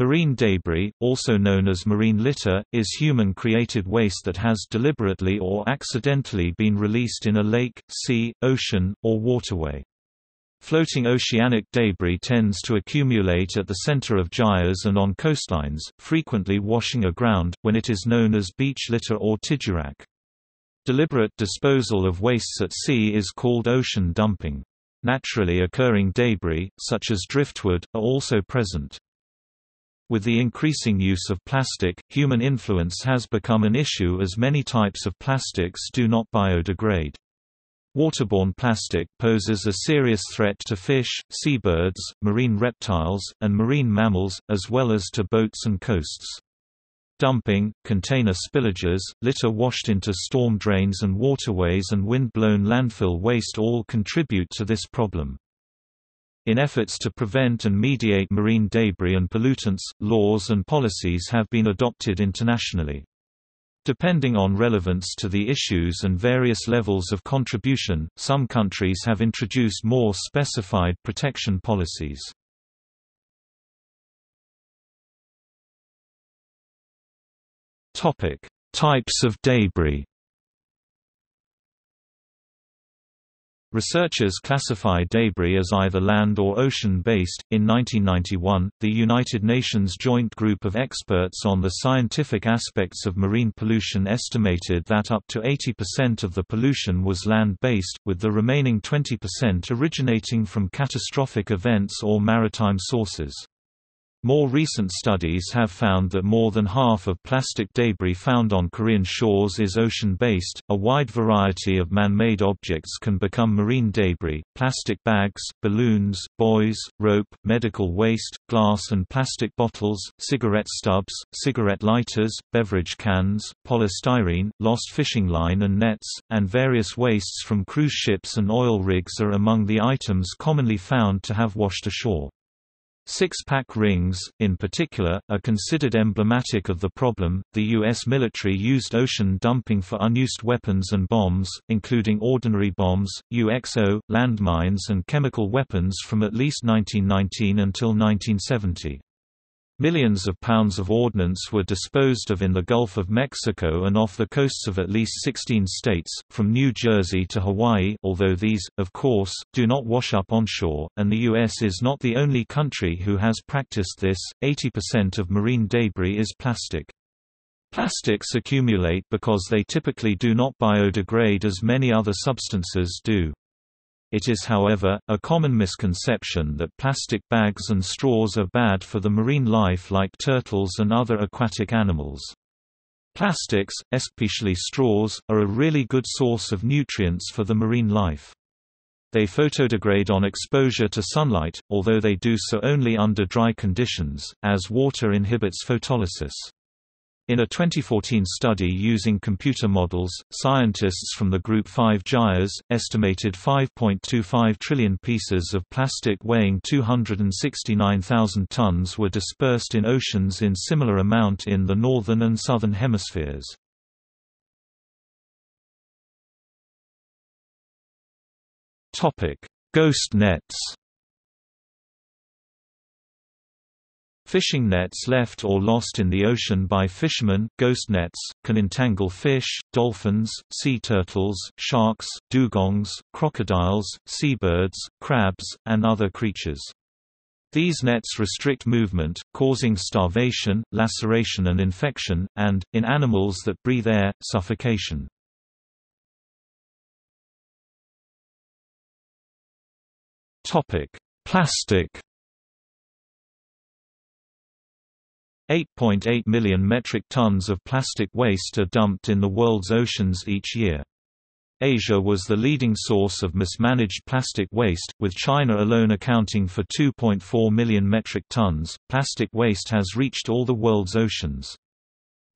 Marine debris, also known as marine litter, is human-created waste that has deliberately or accidentally been released in a lake, sea, ocean, or waterway. Floating oceanic debris tends to accumulate at the center of gyres and on coastlines, frequently washing aground, when it is known as beach litter or tidewrack. Deliberate disposal of wastes at sea is called ocean dumping. Naturally occurring debris, such as driftwood, are also present. With the increasing use of plastic, human influence has become an issue as many types of plastics do not biodegrade. Waterborne plastic poses a serious threat to fish, seabirds, marine reptiles, and marine mammals, as well as to boats and coasts. Dumping, container spillages, litter washed into storm drains and waterways and wind-blown landfill waste all contribute to this problem. In efforts to prevent and mediate marine debris and pollutants, laws and policies have been adopted internationally. Depending on relevance to the issues and various levels of contribution, some countries have introduced more specified protection policies. Types of debris Researchers classify debris as either land or ocean-based. In 1991, the United Nations Joint Group of Experts on the Scientific Aspects of Marine Pollution estimated that up to 80% of the pollution was land-based, with the remaining 20% originating from catastrophic events or maritime sources. More recent studies have found that more than half of plastic debris found on Korean shores is ocean-based. A wide variety of man-made objects can become marine debris: plastic bags, balloons, buoys, rope, medical waste, glass and plastic bottles, cigarette stubs, cigarette lighters, beverage cans, polystyrene, lost fishing line and nets, and various wastes from cruise ships and oil rigs are among the items commonly found to have washed ashore. Six-pack rings, in particular, are considered emblematic of the problem. The U.S. military used ocean dumping for unused weapons and bombs, including ordinary bombs, UXO, landmines, and chemical weapons from at least 1919 until 1970. Millions of pounds of ordnance were disposed of in the Gulf of Mexico and off the coasts of at least 16 states, from New Jersey to Hawaii although these, of course, do not wash up onshore, and the U.S. is not the only country who has practiced this. 80% of marine debris is plastic. Plastics accumulate because they typically do not biodegrade as many other substances do. It is however, a common misconception that plastic bags and straws are bad for the marine life like turtles and other aquatic animals. Plastics, especially straws, are a really good source of nutrients for the marine life. They photodegrade on exposure to sunlight, although they do so only under dry conditions, as water inhibits photolysis. In a 2014 study using computer models, scientists from the Group 5 gyres, estimated 5.25 trillion pieces of plastic weighing 269,000 tons were dispersed in oceans in similar amount in the northern and southern hemispheres. Topic: Ghost nets Fishing nets left or lost in the ocean by fishermen, ghost nets, can entangle fish, dolphins, sea turtles, sharks, dugongs, crocodiles, seabirds, crabs, and other creatures. These nets restrict movement, causing starvation, laceration and infection, and, in animals that breathe air, suffocation. Plastic 8.8 million metric tons of plastic waste are dumped in the world's oceans each year. Asia was the leading source of mismanaged plastic waste, with China alone accounting for 2.4 million metric tons. Plastic waste has reached all the world's oceans.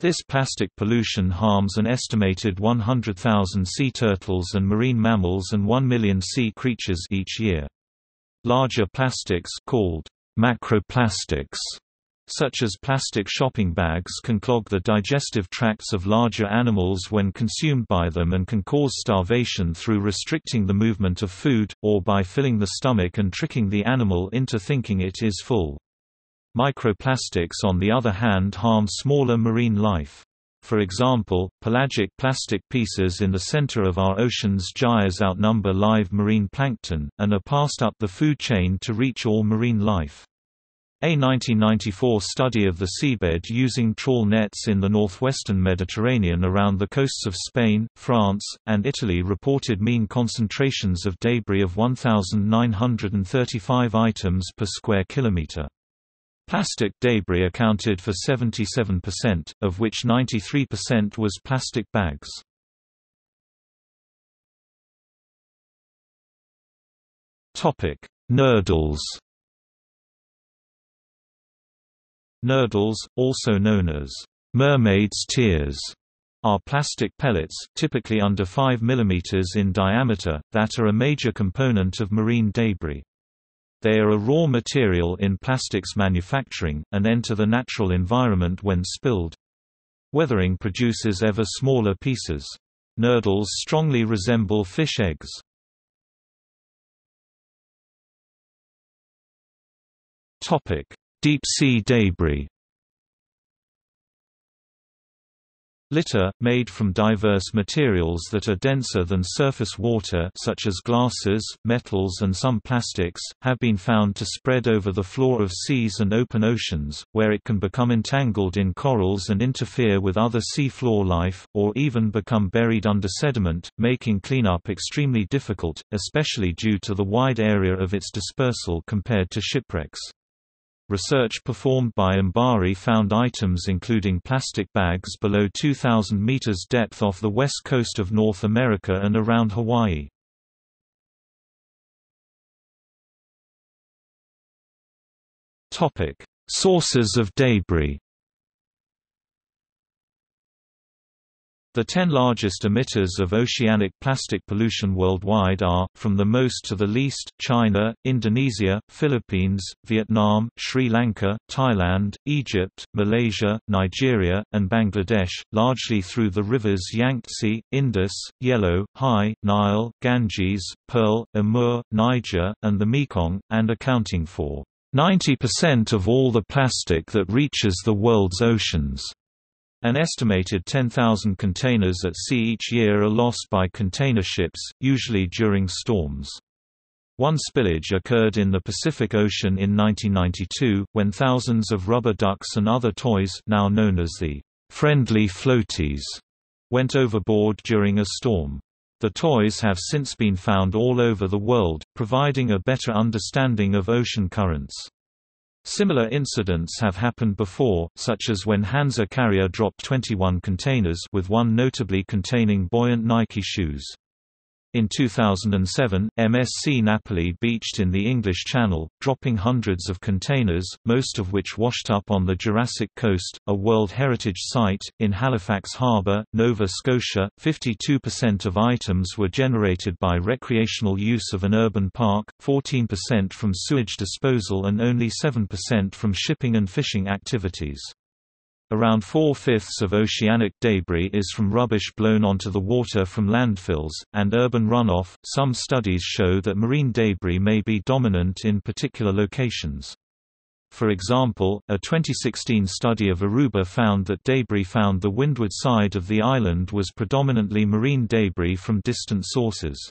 This plastic pollution harms an estimated 100,000 sea turtles and marine mammals and 1 million sea creatures each year. Larger plastics called macroplastics such as plastic shopping bags can clog the digestive tracts of larger animals when consumed by them and can cause starvation through restricting the movement of food, or by filling the stomach and tricking the animal into thinking it is full. Microplastics on the other hand harm smaller marine life. For example, pelagic plastic pieces in the center of our ocean's gyres outnumber live marine plankton, and are passed up the food chain to reach all marine life. A 1994 study of the seabed using trawl nets in the northwestern Mediterranean around the coasts of Spain, France, and Italy reported mean concentrations of debris of 1,935 items per square kilometre. Plastic debris accounted for 77%, of which 93% was plastic bags. Nurdles Nurdles, also known as mermaid's tears, are plastic pellets typically under 5 mm in diameter, that are a major component of marine debris. They are a raw material in plastics manufacturing, and enter the natural environment when spilled. Weathering produces ever smaller pieces. Nurdles strongly resemble fish eggs. Deep-sea debris Litter, made from diverse materials that are denser than surface water such as glasses, metals and some plastics, have been found to spread over the floor of seas and open oceans, where it can become entangled in corals and interfere with other sea floor life, or even become buried under sediment, making cleanup extremely difficult, especially due to the wide area of its dispersal compared to shipwrecks. Research performed by MBARI found items including plastic bags below 2,000 meters depth off the west coast of North America and around Hawaii. Sources of debris The ten largest emitters of oceanic plastic pollution worldwide are, from the most to the least, China, Indonesia, Philippines, Vietnam, Sri Lanka, Thailand, Egypt, Malaysia, Nigeria, and Bangladesh, largely through the rivers Yangtze, Indus, Yellow, Hai, Nile, Ganges, Pearl, Amur, Niger, and the Mekong, and accounting for 90% of all the plastic that reaches the world's oceans. An estimated 10,000 containers at sea each year are lost by container ships, usually during storms. One spillage occurred in the Pacific Ocean in 1992, when thousands of rubber ducks and other toys now known as the Friendly Floatees went overboard during a storm. The toys have since been found all over the world, providing a better understanding of ocean currents. Similar incidents have happened before, such as when Hansa Carrier dropped 21 containers with one notably containing buoyant Nike shoes. In 2007, MSC Napoli beached in the English Channel, dropping hundreds of containers, most of which washed up on the Jurassic Coast, a World Heritage Site. In Halifax Harbour, Nova Scotia, 52% of items were generated by recreational use of an urban park, 14% from sewage disposal, and only 7% from shipping and fishing activities. Around four-fifths of oceanic debris is from rubbish blown onto the water from landfills, and urban runoff. Some studies show that marine debris may be dominant in particular locations. For example, a 2016 study of Aruba found that debris found the windward side of the island was predominantly marine debris from distant sources.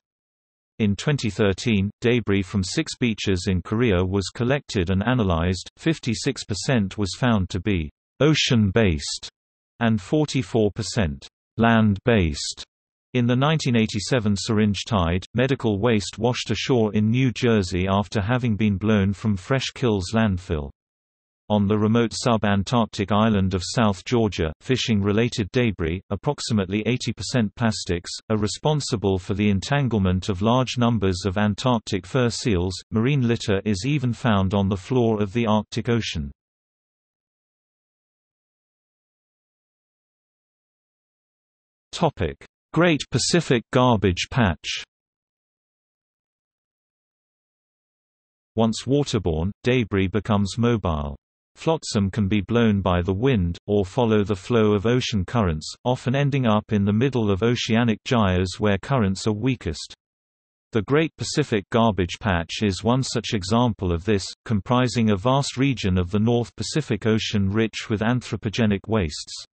In 2013, debris from six beaches in Korea was collected and analyzed, 56% was found to be ocean-based, and 44% land-based. In the 1987 syringe tide, medical waste washed ashore in New Jersey after having been blown from Fresh Kills landfill. On the remote sub-Antarctic island of South Georgia, fishing-related debris, approximately 80% plastics, are responsible for the entanglement of large numbers of Antarctic fur seals. Marine litter is even found on the floor of the Arctic Ocean. Topic: Great Pacific Garbage Patch. Once waterborne, debris becomes mobile. Flotsam can be blown by the wind, or follow the flow of ocean currents, often ending up in the middle of oceanic gyres where currents are weakest. The Great Pacific Garbage Patch is one such example of this, comprising a vast region of the North Pacific Ocean rich with anthropogenic wastes.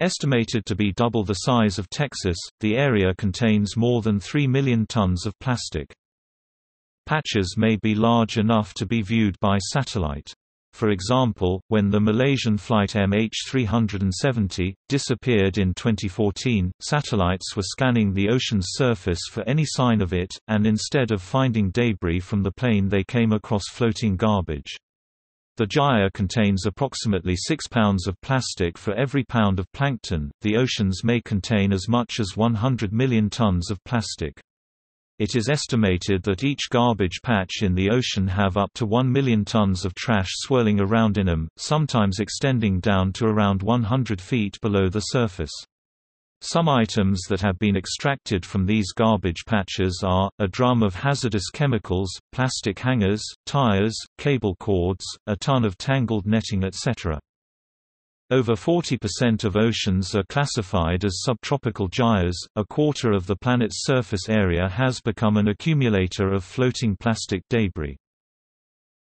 Estimated to be double the size of Texas, the area contains more than 3 million tons of plastic. Patches may be large enough to be viewed by satellite. For example, when the Malaysian flight MH370, disappeared in 2014, satellites were scanning the ocean's surface for any sign of it, and instead of finding debris from the plane they came across floating garbage. The gyre contains approximately 6 pounds of plastic for every pound of plankton. The oceans may contain as much as 100 million tons of plastic. It is estimated that each garbage patch in the ocean have up to 1 million tons of trash swirling around in them, sometimes extending down to around 100 feet below the surface. Some items that have been extracted from these garbage patches are, a drum of hazardous chemicals, plastic hangers, tires, cable cords, a ton of tangled netting etc. Over 40% of oceans are classified as subtropical gyres. A quarter of the planet's surface area has become an accumulator of floating plastic debris.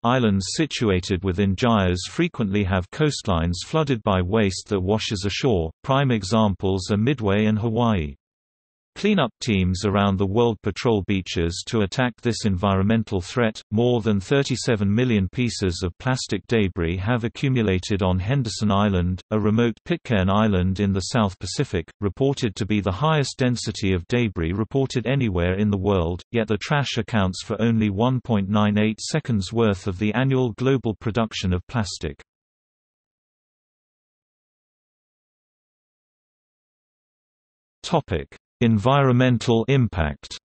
Islands situated within gyres frequently have coastlines flooded by waste that washes ashore. Prime examples are Midway and Hawaii. Cleanup teams around the world patrol beaches to attack this environmental threat. More than 37 million pieces of plastic debris have accumulated on Henderson Island, a remote Pitcairn island in the South Pacific, reported to be the highest density of debris reported anywhere in the world, yet the trash accounts for only 1.98 seconds worth of the annual global production of plastic. Topic Environmental impact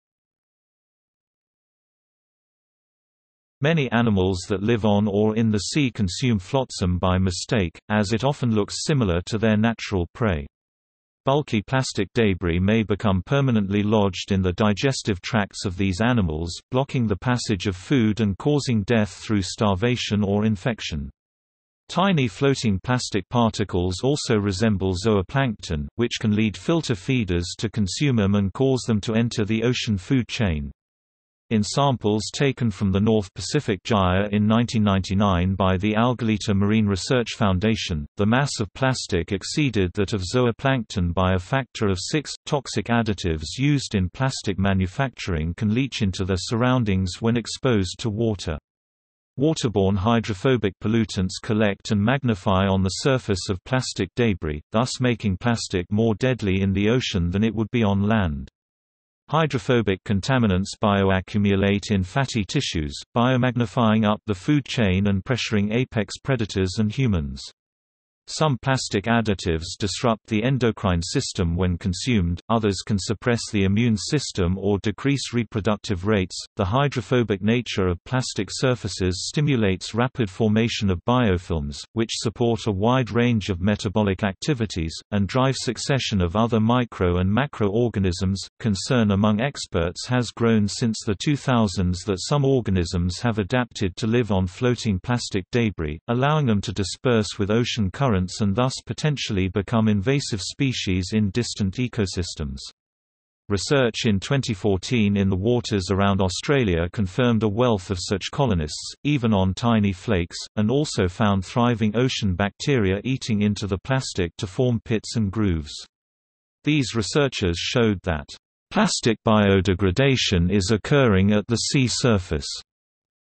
Many animals that live on or in the sea consume flotsam by mistake, as it often looks similar to their natural prey. Bulky plastic debris may become permanently lodged in the digestive tracts of these animals, blocking the passage of food and causing death through starvation or infection. Tiny floating plastic particles also resemble zooplankton, which can lead filter feeders to consume them and cause them to enter the ocean food chain. In samples taken from the North Pacific Gyre in 1999 by the Algalita Marine Research Foundation, the mass of plastic exceeded that of zooplankton by a factor of six. Toxic additives used in plastic manufacturing can leach into their surroundings when exposed to water. Waterborne hydrophobic pollutants collect and magnify on the surface of plastic debris, thus making plastic more deadly in the ocean than it would be on land. Hydrophobic contaminants bioaccumulate in fatty tissues, biomagnifying up the food chain and pressuring apex predators and humans. Some plastic additives disrupt the endocrine system when consumed, others can suppress the immune system or decrease reproductive rates. The hydrophobic nature of plastic surfaces stimulates rapid formation of biofilms, which support a wide range of metabolic activities, and drive succession of other micro and macroorganisms. Concern among experts has grown since the 2000s that some organisms have adapted to live on floating plastic debris, allowing them to disperse with ocean currents and thus potentially become invasive species in distant ecosystems. Research in 2014 in the waters around Australia confirmed a wealth of such colonists, even on tiny flakes, and also found thriving ocean bacteria eating into the plastic to form pits and grooves. These researchers showed that, "...plastic biodegradation is occurring at the sea surface."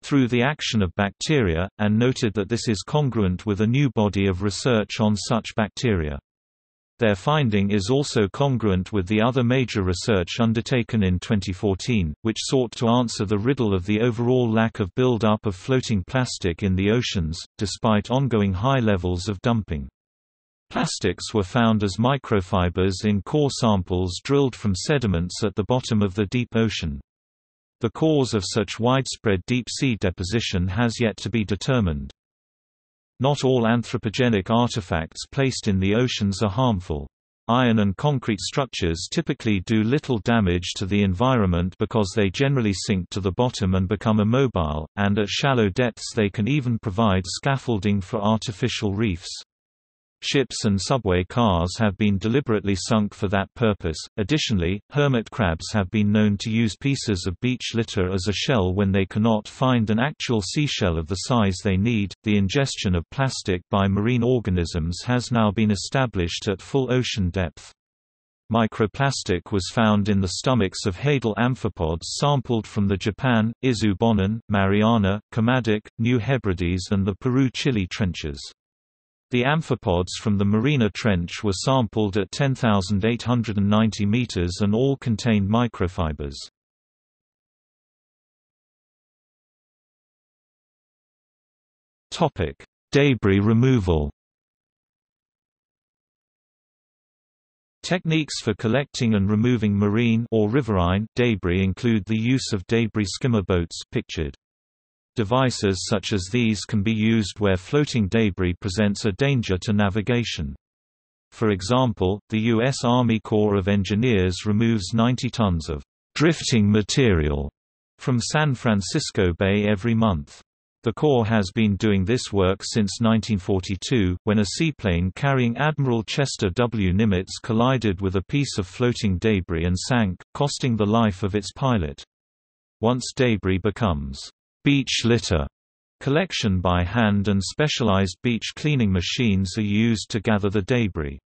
Through the action of bacteria, and noted that this is congruent with a new body of research on such bacteria. Their finding is also congruent with the other major research undertaken in 2014, which sought to answer the riddle of the overall lack of build-up of floating plastic in the oceans, despite ongoing high levels of dumping. Plastics were found as microfibers in core samples drilled from sediments at the bottom of the deep ocean. The cause of such widespread deep-sea deposition has yet to be determined. Not all anthropogenic artifacts placed in the oceans are harmful. Iron and concrete structures typically do little damage to the environment because they generally sink to the bottom and become immobile, and at shallow depths they can even provide scaffolding for artificial reefs. Ships and subway cars have been deliberately sunk for that purpose. Additionally, hermit crabs have been known to use pieces of beach litter as a shell when they cannot find an actual seashell of the size they need. The ingestion of plastic by marine organisms has now been established at full ocean depth. Microplastic was found in the stomachs of hadal amphipods sampled from the Japan, Izu Bonin, Mariana, Kermadec, New Hebrides and the Peru-Chile trenches. The amphipods from the Mariana Trench were sampled at 10,890 meters and all contained microfibers. Topic: Debris removal. Techniques for collecting and removing marine or riverine debris include the use of debris skimmer boats pictured Devices such as these can be used where floating debris presents a danger to navigation. For example, the U.S. Army Corps of Engineers removes 90 tons of drifting material from San Francisco Bay every month. The Corps has been doing this work since 1942, when a seaplane carrying Admiral Chester W. Nimitz collided with a piece of floating debris and sank, costing the life of its pilot. Once debris becomes Beach litter collection by hand and specialized beach cleaning machines are used to gather the debris.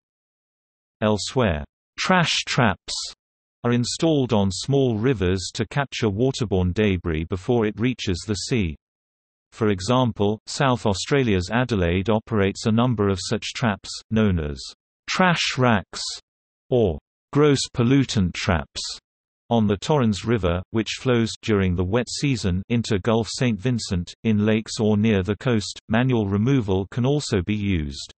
Elsewhere, trash traps are installed on small rivers to capture waterborne debris before it reaches the sea. For example, South Australia's Adelaide operates a number of such traps, known as trash racks or gross pollutant traps on the Torrens River, which flows during the wet season into Gulf St. Vincent, in lakes or near the coast, manual removal can also be used.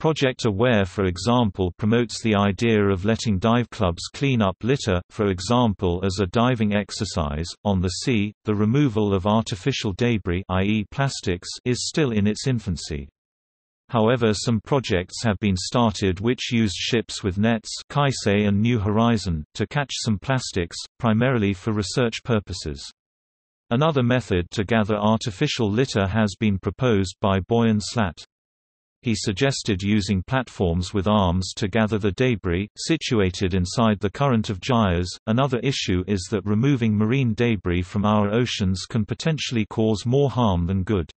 Project Aware for example promotes the idea of letting dive clubs clean up litter, for example as a diving exercise. On the sea, the removal of artificial debris i.e. plastics is still in its infancy. However some projects have been started which used ships with nets Kaisei and New Horizon, to catch some plastics, primarily for research purposes. Another method to gather artificial litter has been proposed by Boyan Slat. He suggested using platforms with arms to gather the debris, situated inside the current of gyres. Another issue is that removing marine debris from our oceans can potentially cause more harm than good.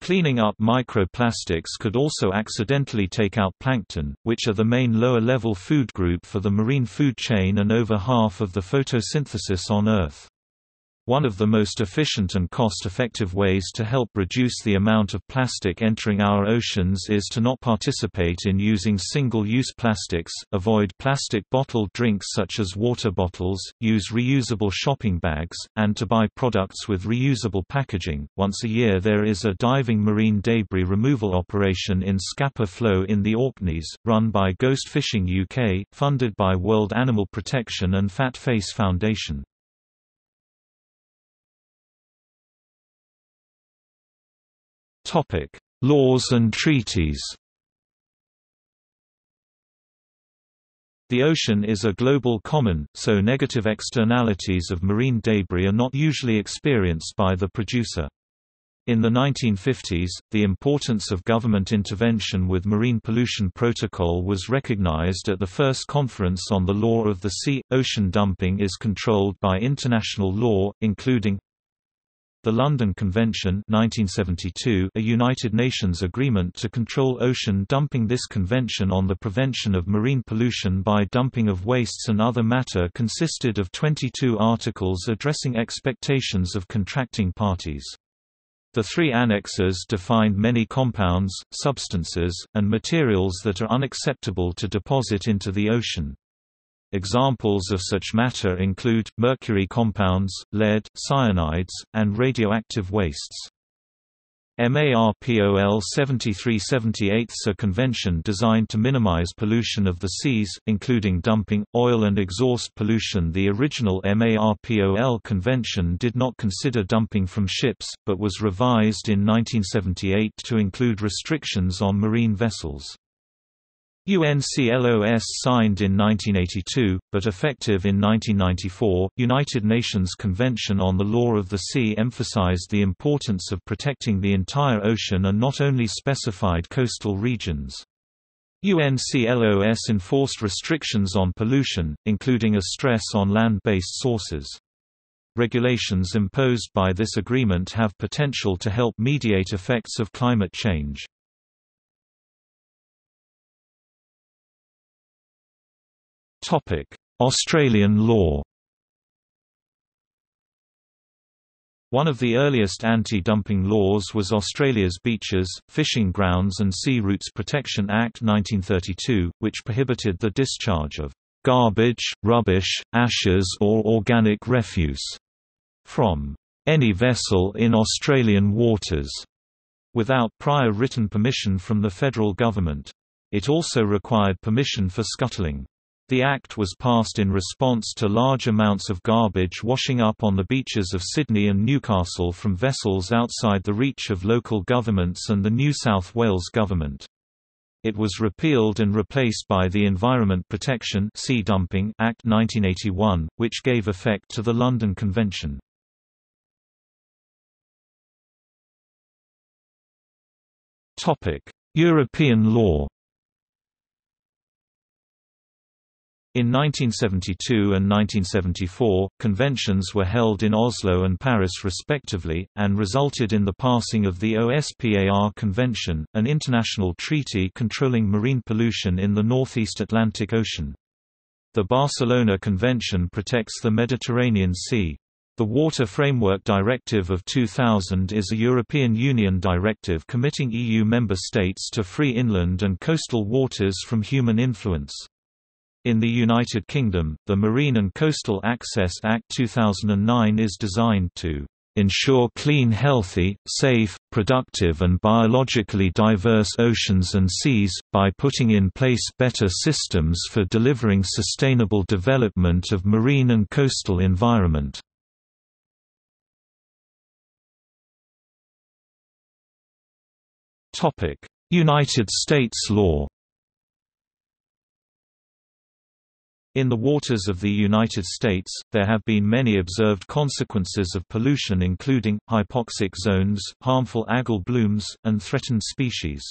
Cleaning up microplastics could also accidentally take out plankton, which are the main lower-level food group for the marine food chain and over half of the photosynthesis on Earth. One of the most efficient and cost-effective ways to help reduce the amount of plastic entering our oceans is to not participate in using single-use plastics, avoid plastic bottled drinks such as water bottles, use reusable shopping bags, and to buy products with reusable packaging. Once a year there is a diving marine debris removal operation in Scapa Flow in the Orkneys, run by Ghost Fishing UK, funded by World Animal Protection and Fat Face Foundation. Topic: Laws and treaties. The ocean is a global common, so negative externalities of marine debris are not usually experienced by the producer. In the 1950s, the importance of government intervention with marine pollution protocol was recognized at the first conference on the law of the sea. Ocean dumping is controlled by international law, including the London Convention 1972, a United Nations agreement to control ocean dumping This convention on the prevention of marine pollution by dumping of wastes and other matter consisted of 22 articles addressing expectations of contracting parties. The three annexes defined many compounds, substances, and materials that are unacceptable to deposit into the ocean. Examples of such matter include, mercury compounds, lead, cyanides, and radioactive wastes. MARPOL 7378 a convention designed to minimize pollution of the seas, including dumping, oil and exhaust pollution The original MARPOL convention did not consider dumping from ships, but was revised in 1978 to include restrictions on marine vessels. UNCLOS signed in 1982, but effective in 1994, United Nations Convention on the Law of the Sea emphasized the importance of protecting the entire ocean and not only specified coastal regions. UNCLOS enforced restrictions on pollution, including a stress on land-based sources. Regulations imposed by this agreement have potential to help mediate effects of climate change. Australian law One of the earliest anti-dumping laws was Australia's Beaches, Fishing Grounds and Sea Routes Protection Act 1932, which prohibited the discharge of garbage, rubbish, ashes or organic refuse from any vessel in Australian waters without prior written permission from the federal government. It also required permission for scuttling. The act was passed in response to large amounts of garbage washing up on the beaches of Sydney and Newcastle from vessels outside the reach of local governments and the New South Wales government. It was repealed and replaced by the Environment Protection Sea Dumping Act 1981, which gave effect to the London Convention. European law In 1972 and 1974, conventions were held in Oslo and Paris respectively, and resulted in the passing of the OSPAR Convention, an international treaty controlling marine pollution in the Northeast Atlantic Ocean. The Barcelona Convention protects the Mediterranean Sea. The Water Framework Directive of 2000 is a European Union directive committing EU member states to free inland and coastal waters from human influence. In the United Kingdom, the Marine and Coastal Access Act 2009 is designed to ensure clean healthy, safe, productive and biologically diverse oceans and seas, by putting in place better systems for delivering sustainable development of marine and coastal environment. United States law In the waters of the United States, there have been many observed consequences of pollution including, hypoxic zones, harmful algal blooms, and threatened species.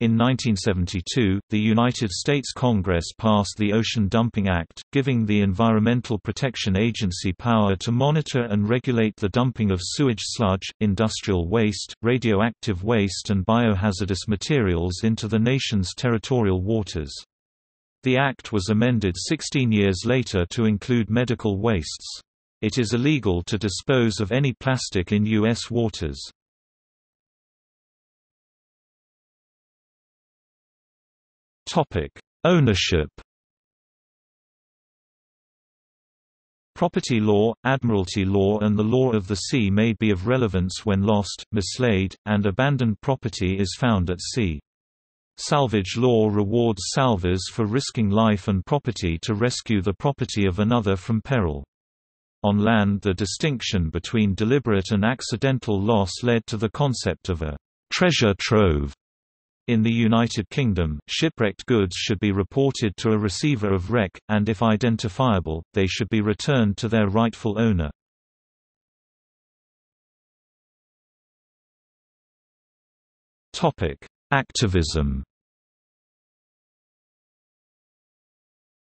In 1972, the United States Congress passed the Ocean Dumping Act, giving the Environmental Protection Agency power to monitor and regulate the dumping of sewage sludge, industrial waste, radioactive waste and biohazardous materials into the nation's territorial waters. The Act was amended 16 years later to include medical wastes. It is illegal to dispose of any plastic in U.S. waters. Ownership Property law, admiralty law and the law of the sea may be of relevance when lost, mislaid, and abandoned property is found at sea. Salvage law rewards salvors for risking life and property to rescue the property of another from peril. On land the distinction between deliberate and accidental loss led to the concept of a treasure trove. In the United Kingdom, shipwrecked goods should be reported to a receiver of wreck, and if identifiable, they should be returned to their rightful owner. Topic: Activism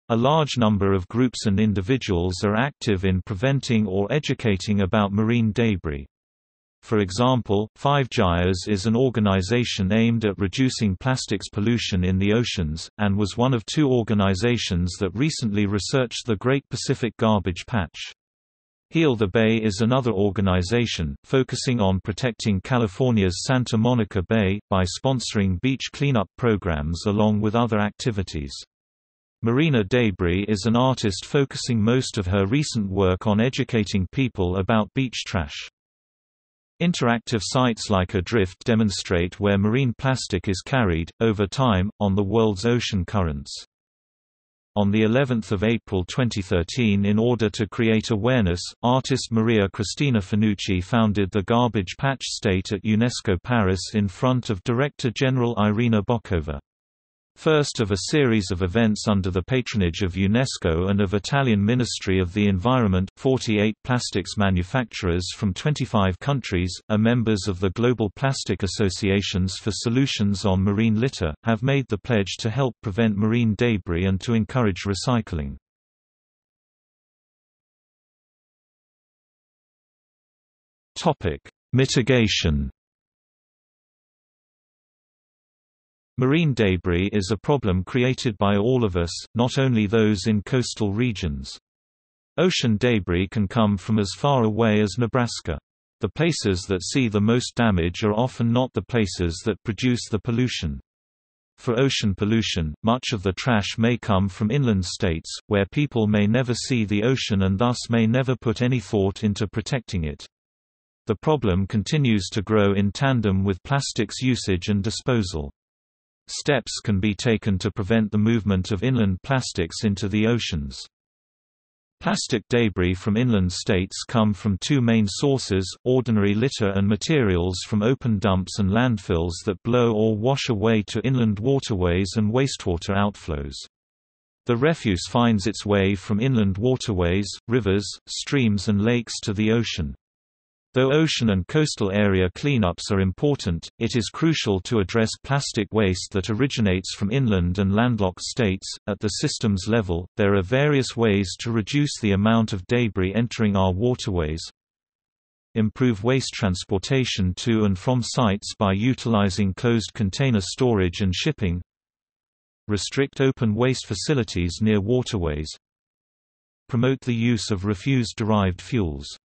A large number of groups and individuals are active in preventing or educating about marine debris. For example, Five Gyres is an organization aimed at reducing plastics pollution in the oceans, and was one of two organizations that recently researched the Great Pacific Garbage Patch. Heal the Bay is another organization, focusing on protecting California's Santa Monica Bay, by sponsoring beach cleanup programs along with other activities. Marina Debris is an artist focusing most of her recent work on educating people about beach trash. Interactive sites like Adrift demonstrate where marine plastic is carried, over time, on the world's ocean currents. On the 11th of April 2013 in order to create awareness, artist Maria Cristina Finucci founded the Garbage Patch State at UNESCO Paris in front of Director General Irina Bokova. First of a series of events under the patronage of UNESCO and of Italian Ministry of the Environment. 48 plastics manufacturers from 25 countries, are members of the Global Plastic Associations for Solutions on Marine Litter, have made the pledge to help prevent marine debris and to encourage recycling. Mitigation Marine debris is a problem created by all of us, not only those in coastal regions. Ocean debris can come from as far away as Nebraska. The places that see the most damage are often not the places that produce the pollution. For ocean pollution, much of the trash may come from inland states, where people may never see the ocean and thus may never put any thought into protecting it. The problem continues to grow in tandem with plastics usage and disposal. Steps can be taken to prevent the movement of inland plastics into the oceans. Plastic debris from inland states come from two main sources, ordinary litter and materials from open dumps and landfills that blow or wash away to inland waterways and wastewater outflows. The refuse finds its way from inland waterways, rivers, streams and lakes to the ocean. Though ocean and coastal area cleanups are important, it is crucial to address plastic waste that originates from inland and landlocked states. At the systems level, there are various ways to reduce the amount of debris entering our waterways. Improve waste transportation to and from sites by utilizing closed container storage and shipping. Restrict open waste facilities near waterways. Promote the use of refuse-derived fuels.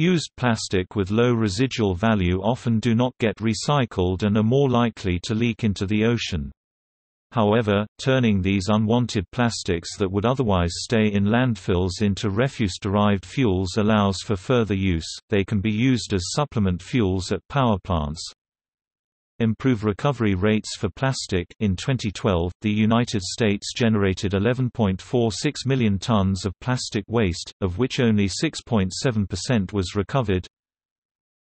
Used plastic with low residual value often do not get recycled and are more likely to leak into the ocean. However, turning these unwanted plastics that would otherwise stay in landfills into refuse-derived fuels allows for further use. They can be used as supplement fuels at power plants, improve recovery rates for plastic. In 2012 the United States generated 11.46 million tons of plastic waste of which only 6.7% was recovered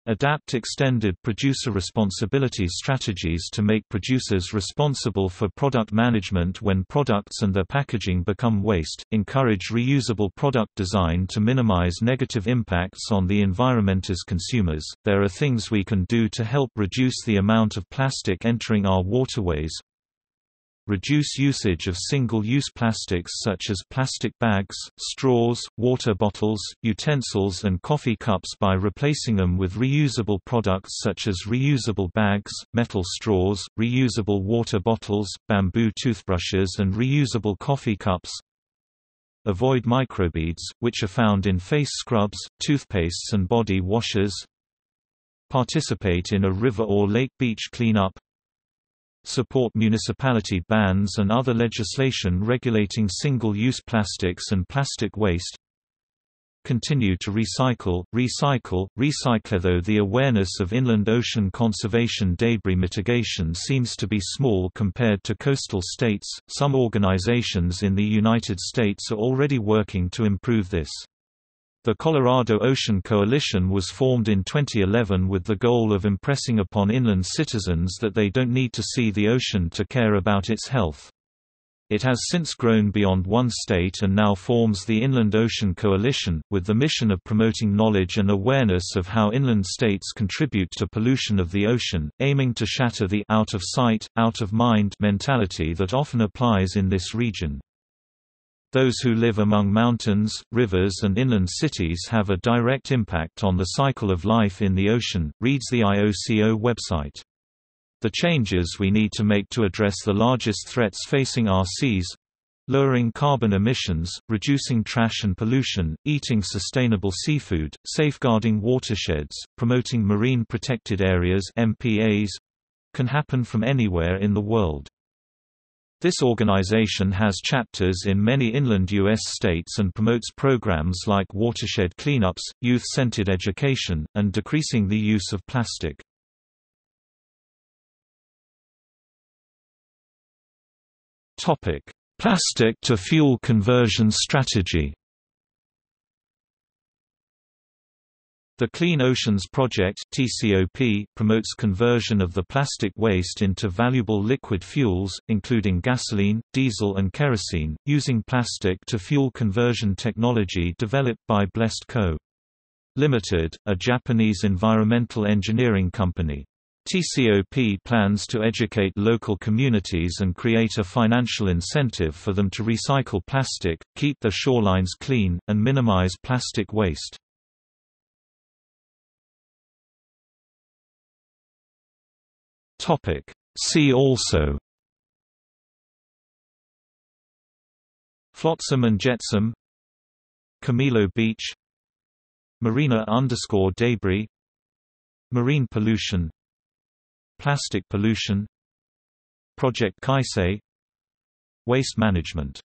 Adapt extended producer responsibility strategies to make producers responsible for product management when products and their packaging become waste. Encourage reusable product design to minimize negative impacts on the environment as consumers. There are things we can do to help reduce the amount of plastic entering our waterways, Reduce usage of single-use plastics such as plastic bags, straws, water bottles, utensils and coffee cups by replacing them with reusable products such as reusable bags, metal straws, reusable water bottles, bamboo toothbrushes and reusable coffee cups. Avoid microbeads, which are found in face scrubs, toothpastes and body washes. Participate in a river or lake beach cleanup support municipality bans and other legislation regulating single-use plastics and plastic waste continue to recycle, recycle, recycle. Though the awareness of inland ocean conservation debris mitigation seems to be small compared to coastal states, some organizations in the United States are already working to improve this. The Colorado Ocean Coalition was formed in 2011 with the goal of impressing upon inland citizens that they don't need to see the ocean to care about its health. It has since grown beyond one state and now forms the Inland Ocean Coalition, with the mission of promoting knowledge and awareness of how inland states contribute to pollution of the ocean, aiming to shatter the out of sight, out of mind mentality that often applies in this region. Those who live among mountains, rivers and inland cities have a direct impact on the cycle of life in the ocean, reads the IOCO website. The changes we need to make to address the largest threats facing our seas lowering carbon emissions, reducing trash and pollution, eating sustainable seafood, safeguarding watersheds, promoting marine protected areas MPAs can happen from anywhere in the world. This organization has chapters in many inland U.S. states and promotes programs like watershed cleanups, youth-centered education, and decreasing the use of plastic. Plastic to fuel conversion strategy The Clean Oceans Project (TCOP) promotes conversion of the plastic waste into valuable liquid fuels, including gasoline, diesel and kerosene, using plastic to fuel conversion technology developed by Blest Co. Limited, a Japanese environmental engineering company. TCOP plans to educate local communities and create a financial incentive for them to recycle plastic, keep their shorelines clean, and minimize plastic waste. Topic. See also. Flotsam and jetsam. Kamilo Beach. Marina underscore debris. Marine pollution. Plastic pollution. Project Kaisei. Waste management